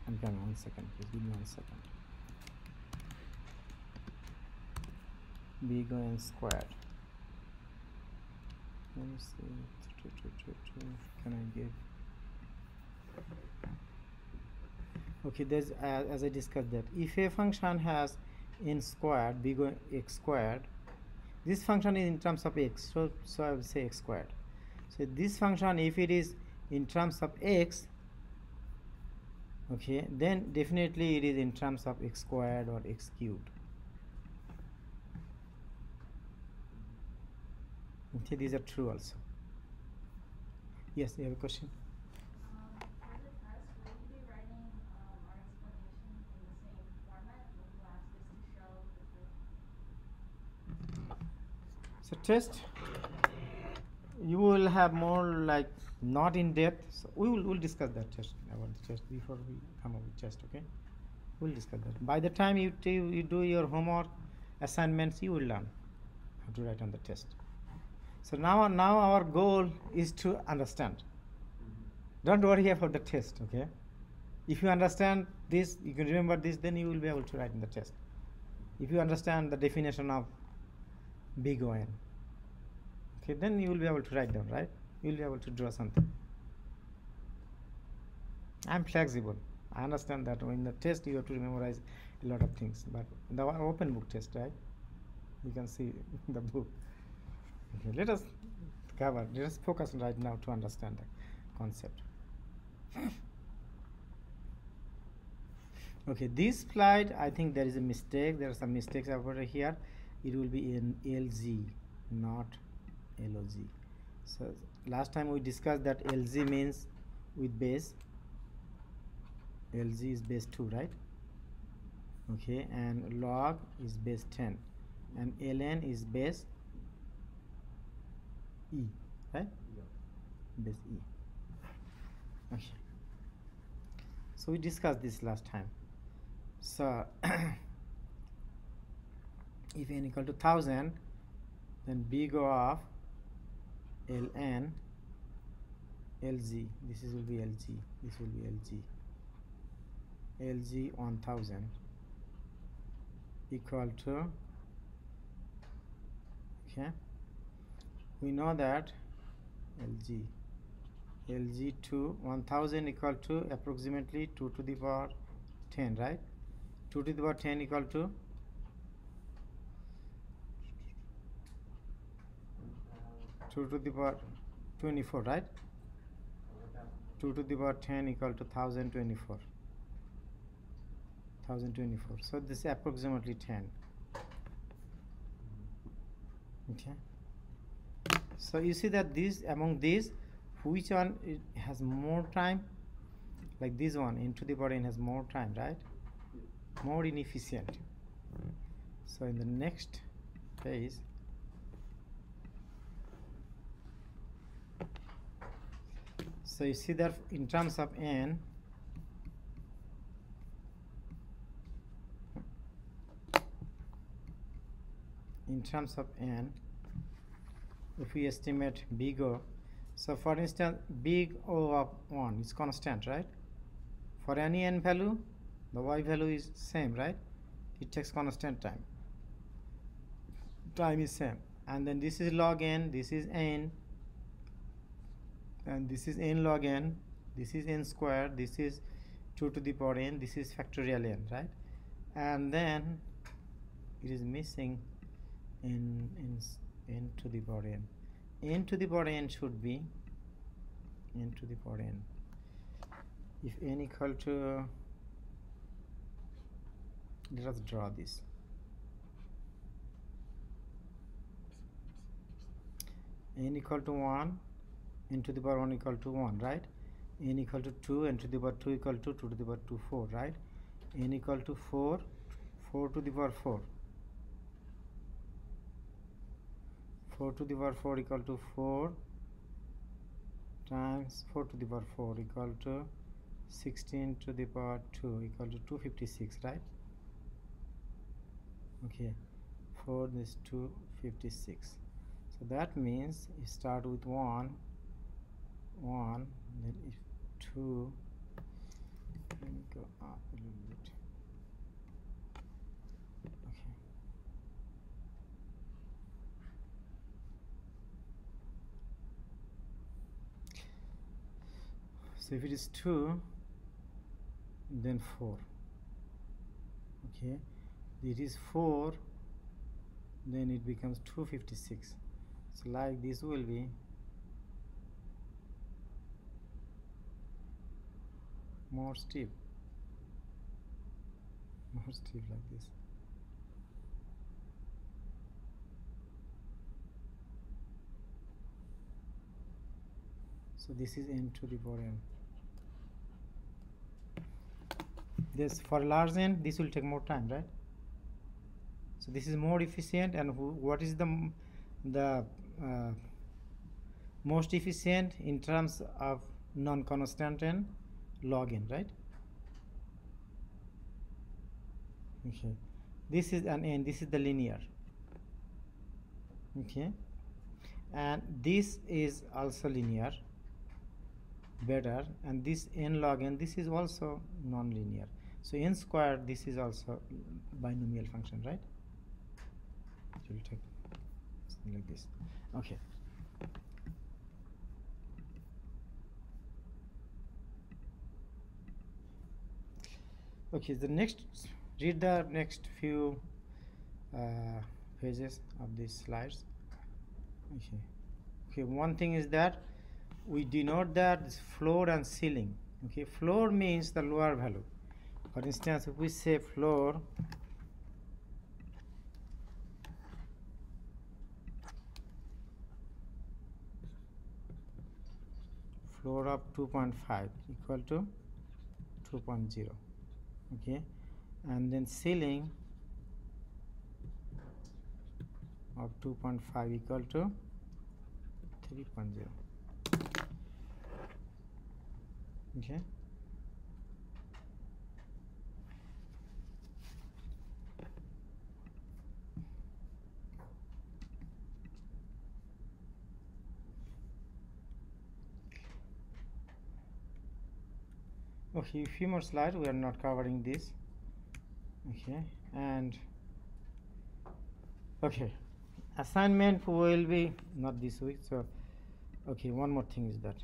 I'm coming one second please give me one second. Big O n squared. Let me see. Can I give? Okay there's uh, as i discussed that if a function has n squared big O x squared this function is in terms of x so so i will say x squared. So this function if it is in terms of x okay then definitely it is in terms of x squared or x cubed okay these are true also yes you have a question Um, for the test, will you be writing, um, our explanation in the same format? Will you ask us to show the proof? so test you will have more like not in depth. So we will we'll discuss that just about test before we come up with test okay? We'll discuss that. By the time you do you do your homework assignments you will learn how to write on the test so now now our goal is to understand. Don't worry about the test okay? If you understand this you can remember this then you will be able to write in the test. If you understand the definition of big O n okay then you will be able to write down right you will be able to draw something. I'm flexible. I understand that in the test you have to memorize a lot of things but the open book test right? You can see *laughs* the book. Okay let us cover let us focus right now to understand the concept. *coughs* Okay this slide i think there is a mistake. There are some mistakes over here. It will be in lg not log so last time we discussed that lg means with base. Lg is base 2 right? Okay and log is base 10 and ln is base e right? Yeah. base e. Okay. So we discussed this last time. So *coughs* if n equal to 1000 then big O of ln lg this is will be lg this will be lg. Lg 1000 equal to okay. We know that lg lg 2 1000 equal to approximately 2 to the power 10 right? 2 to the power 10 equal to Uh, 2 to the power 24 right? 2 to the power 10 equal to 1024 1024 so this is approximately 10 okay. So you see that these among these which one it has more time? Like this one n to the power n has more time right? More inefficient. So in the next phase so you see that in terms of n in terms of n if we estimate big O so for instance big O of 1 is constant right? For any n value the y value is same right? It takes constant time. Time is same. And then this is log n this is n and this is n log n this is n square this is 2 to the power n this is factorial n right? And then it is missing n to the power n. n to the power n should be n to the power n. If n equal to let us draw this. n equal to 1 n to the power 1 equal to 1 right? N equal to 2 n to the power 2 equal to 2 to the power 2 4 right? N equal to 4 4 to the power 4 4 to the power 4 equal to 4 times 4 to the power 4 equal to 16 to the power 2 equal to 256 right? Okay 4 is 256 so that means you start with 1 1 then if 2 let me go up a little bit. Okay. So if it is 2 then 4 okay. It is 4 then it becomes 256 so like this will be more steep. More steep like this. So this is n to the power this for large n this will take more time right? So this is more efficient and who, what is the the uh, most efficient in terms of non-constant n log n right? Okay. This is an n this is the linear. Okay. And this is also linear better. And this n log n this is also non-linear. So n squared this is also binomial function right? It will take something like this? Okay okay the next read the next few uh, pages of these slides. Okay. Okay one thing is that we denote that floor and ceiling. Okay floor means the lower value. For instance if we say floor floor of 2.5 equal to 2.0 okay? And then ceiling of 2.5 equal to 3.0 okay Oh, okay few more slides. We are not covering this. Okay and okay. Assignment will be not this week so okay one more thing is that.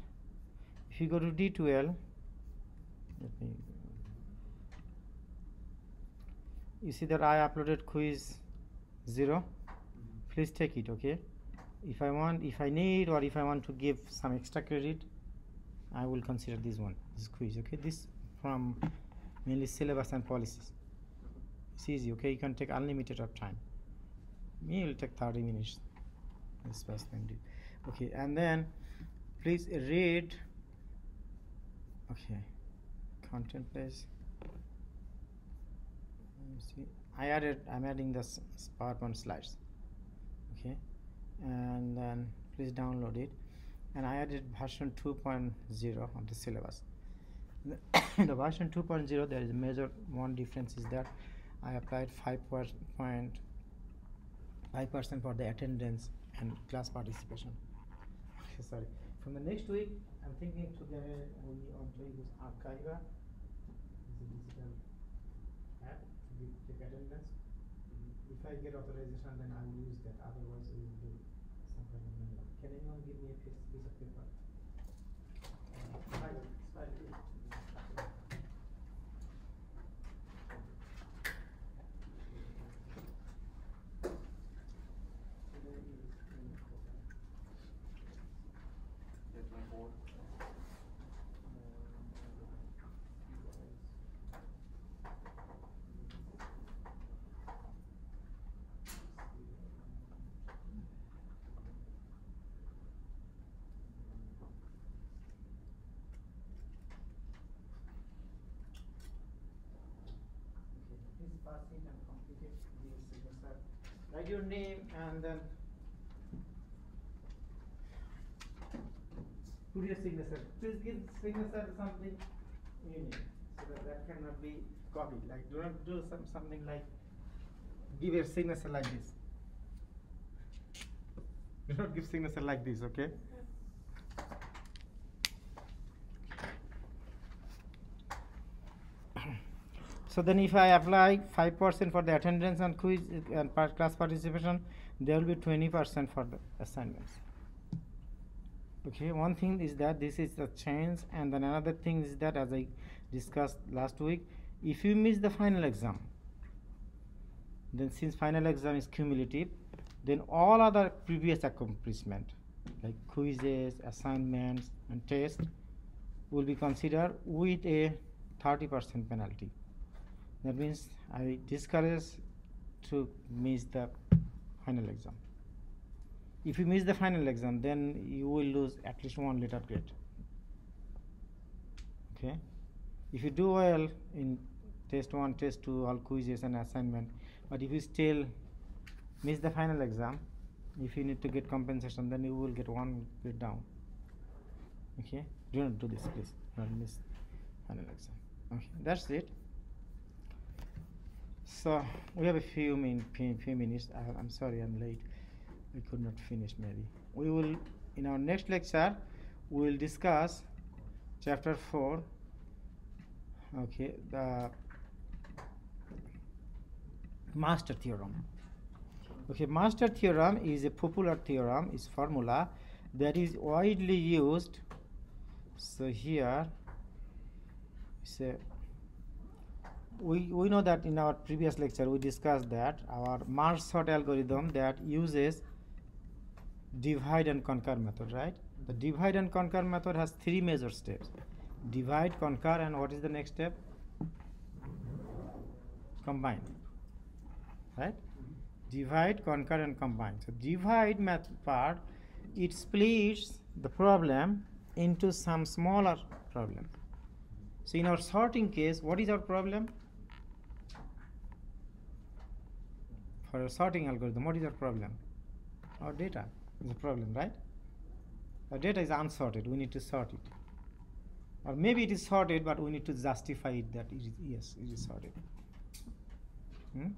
If you go to D2L let me you see that i uploaded quiz 0 mm-hmm. please take it okay? If i want if i need or if i want to give some extra credit i will consider this one this quiz okay? This from mainly syllabus and policies. It's easy okay? You can take unlimited of time. Me will take 30 minutes. This first do. Okay and then please read okay content me see. I added i'm adding the powerpoint slides okay? And then please download it and i added version 2.0 on the syllabus. In *coughs* the version 2.0 there is a major one difference is that i applied 5 point 5 percent for the attendance and class participation. Sorry. From the next week i'm thinking to get a we want to use archiva a digital app to take attendance? If i get authorization then i will use that. Otherwise we will do some kind of manual can anyone give me a piece, piece of paper uh, slide, slide, please. Today is 24th. That's my board. Okay, please pass it and complete it, give a signature. Write your name and then put your signature. Please give signature something unique, so that that cannot be copied, like do not do some, something like, give your signature like this. Do not give signature like this, okay? So then if I apply five percent for the attendance and quiz and class participation, there will be twenty percent for the assignments. Okay, one thing is that this is a change and then another thing is that as I discussed last week, if you miss the final exam, then since final exam is cumulative, then all other previous accomplishment like quizzes, assignments and tests will be considered with a thirty percent penalty. That means I discourage to miss the final exam. If you miss the final exam, then you will lose at least one letter grade. Okay? If you do well in test one, test two, all quizzes and assignment, but if you still miss the final exam, if you need to get compensation, then you will get one grade down. Okay? Do not do this, please. Do not miss final exam. Okay, that's it. So we have a few min few, minutes. I, I'm sorry, I'm late. We could not finish maybe. We will in our next lecture we will discuss chapter four. Okay, the master theorem. Okay, master theorem is a popular theorem, is formula that is widely used. So here, a we, we know that in our previous lecture we discussed that our merge sort algorithm that uses divide and conquer method right? The divide and conquer method has three major steps. Divide conquer and what is the next step? Combine right? Divide conquer and combine. So divide method part it splits the problem into some smaller problem. So in our sorting case what is our problem for a sorting algorithm what is our problem our data is a problem right our data is unsorted we need to sort it or maybe it is sorted but we need to justify it that it is yes it is sorted Hmm?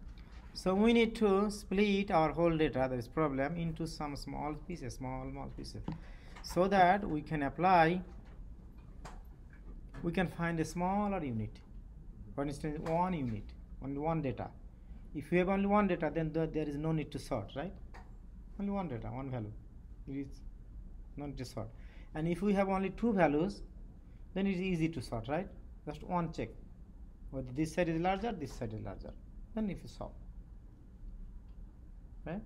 so we need to split our whole data that is problem into some small pieces small small pieces so that we can apply we can find a smaller unit. For instance, one unit, only one data. If you have only one data, then the, there is no need to sort, right? Only one data, one value. It is not to sort. And if we have only two values, then it is easy to sort, right? Just one check. Whether this side is larger, this side is larger. Then if you solve. Right?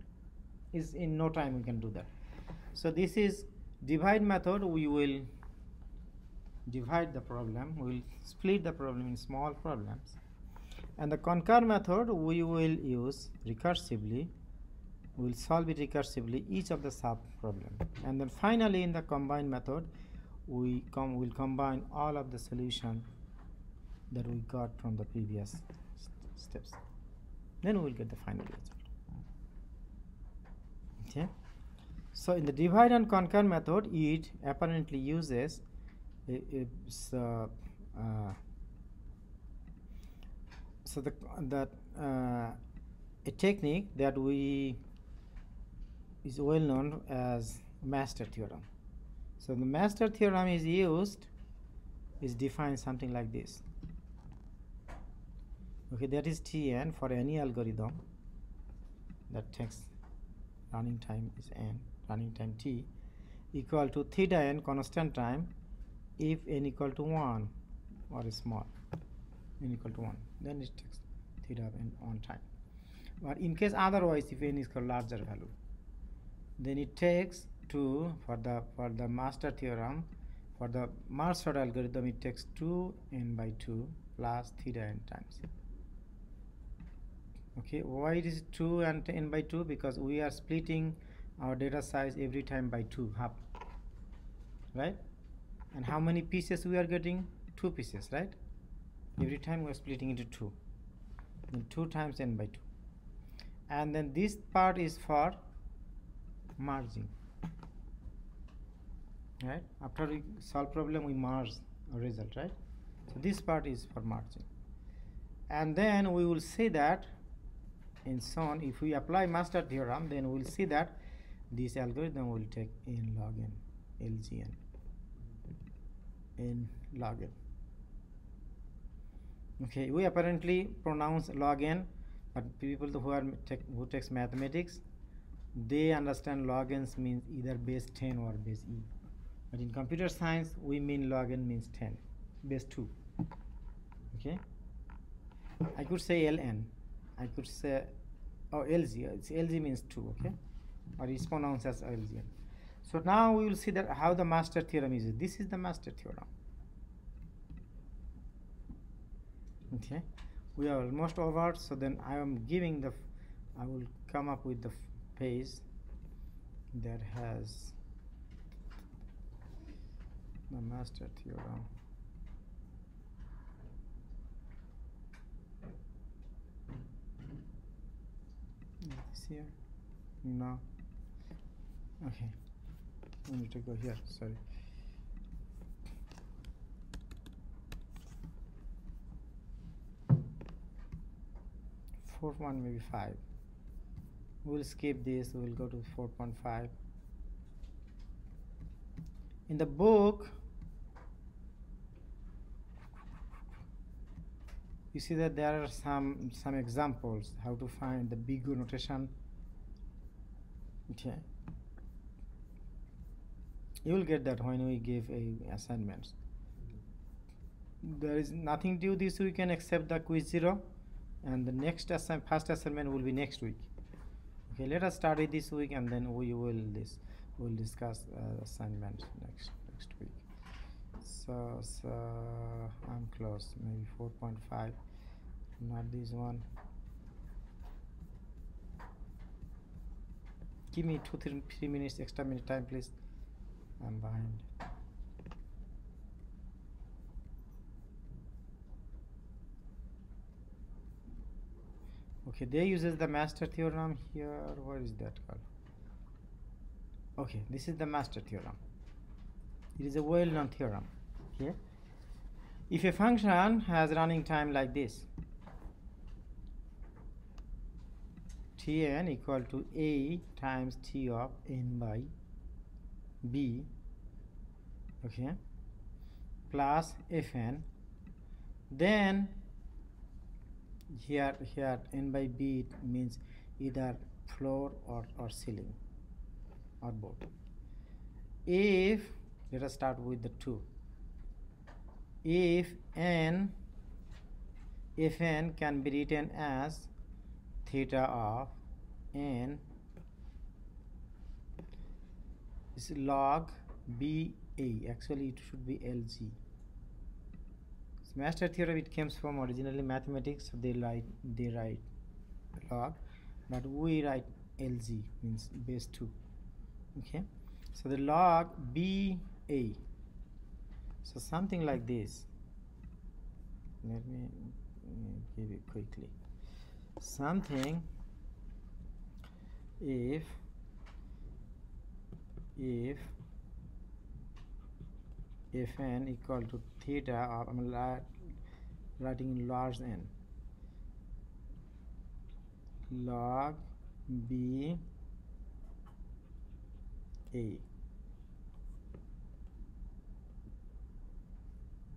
Is in no time we can do that. So this is divide method we will divide the problem, we will split the problem in small problems. And the conquer method we will use recursively, we will solve it recursively each of the sub problem. And then finally in the combine method, we will combine all of the solution that we got from the previous st- steps. Then we will get the final result. Okay. So in the divide and conquer method, it apparently uses i- it's, uh, uh, so the that uh, a technique that we is well known as master theorem. So the master theorem is used is defined something like this. Okay, that is Tn for any algorithm that takes running time is n, running time t equal to theta n constant time if n equal to 1 or small n equal to 1 then it takes theta n on time. But in case otherwise if n is equal larger value then it takes 2 for the for the master theorem for the sort algorithm it takes 2 n by 2 plus theta n times. Okay why it is 2 and n by 2 because we are splitting our data size every time by 2 half. Right? And how many pieces we are getting? Two pieces right Hmm. every time we are splitting into two. Then 2 times n by 2 and then this part is for merging. Right? After we solve problem we merge a result right? So this part is for merging. And then we will see that and so on if we apply master theorem then we will see that this algorithm will take n log n lgn n in log n okay we apparently pronounce log n but people who are who takes mathematics they understand log n means either base 10 or base e. But in computer science we mean log n means 10 base 2 okay? I could say ln i could say oh lg it's lg means 2 okay? Or it's pronounced as lgn so now we will see that how the master theorem is. This is the master theorem okay? We are almost over so then i am giving the I will come up with the page that has the master theorem. This here? No. Okay. I need to go here sorry four one maybe five. We'll skip this we'll go to 4.5 in the book you see that there are some some examples how to find the big notation okay. You will get that when we give a assignments there is nothing due this weekend except the quiz zero and the next assign first assignment will be next week. Okay let us study this week and then we will this we'll discuss uh, assignments next next week. So so i'm close. Maybe 4.5 not this one. Give me two three, three minutes extra minute time please. I'm behind okay they uses the master theorem here. What is that called? Okay this is the master theorem. It is a well-known theorem here. If a function has running time like this tn equal to a times t of n by b okay plus fn then here here n by b means either floor or, or ceiling or both. If let us start with the 2 if n if n can be written as theta of n is log ba actually it should be lg master theorem it comes from originally mathematics so they write they write log but we write lg means base 2 okay? So the log ba so something like this. Let me give it quickly. Something if if if n equal to theta of I'm writing in large n. Log b a.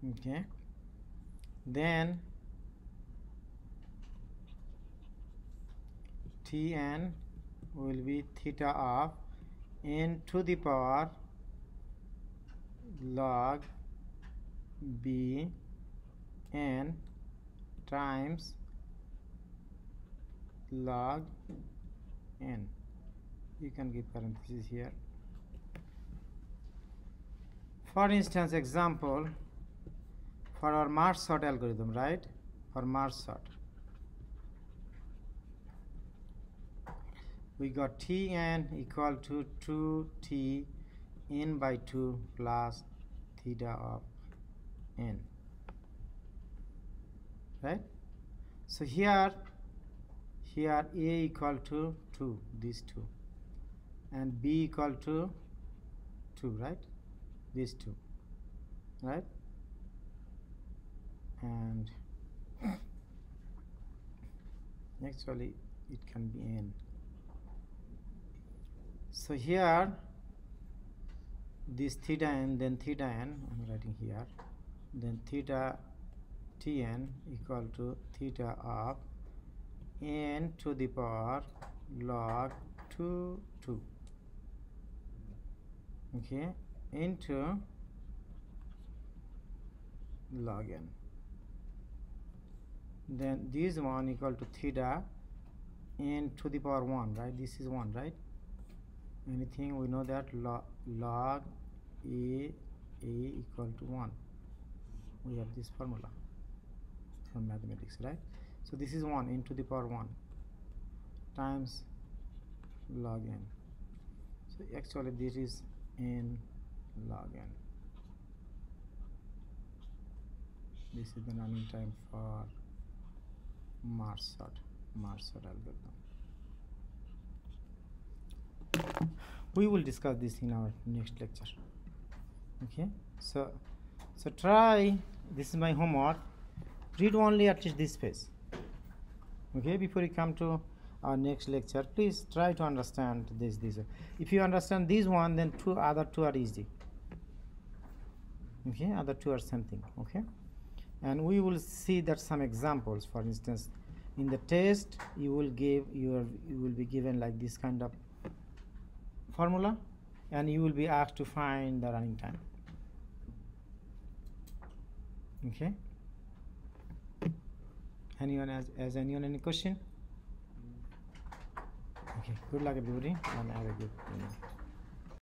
Okay. Then Tn will be theta of n to the power log b n times log n. You can give parentheses here. For instance example for our merge sort algorithm right? For merge sort. We got Tn equal to 2t n by 2 plus theta of n right? So here here a equal to 2 these two and b equal to 2 right? These two right? And *coughs* actually it can be n. So here this theta n then theta n I'm writing here then theta tn equal to theta of n to the power log 2 2 okay into log n. Then this one equal to theta n to the power 1 right? This is 1 right anything we know that log, a a equal to 1 we have this formula from mathematics right? So this is 1 into the power 1 times log n. So actually this is n log n. This is the running time for merge sort algorithm we will discuss this in our next lecture. Okay? So so try this is my homework. Read only at least this page okay? Before you come to our next lecture please try to understand this this. If you understand this one then two other two are easy. Okay? Other two are something okay? And we will see that some examples. For instance in the test you will give your you will be given like this kind of formula and you will be asked to find the running time. Okay? Anyone has, has anyone any question? Okay good luck everybody. And have a good evening.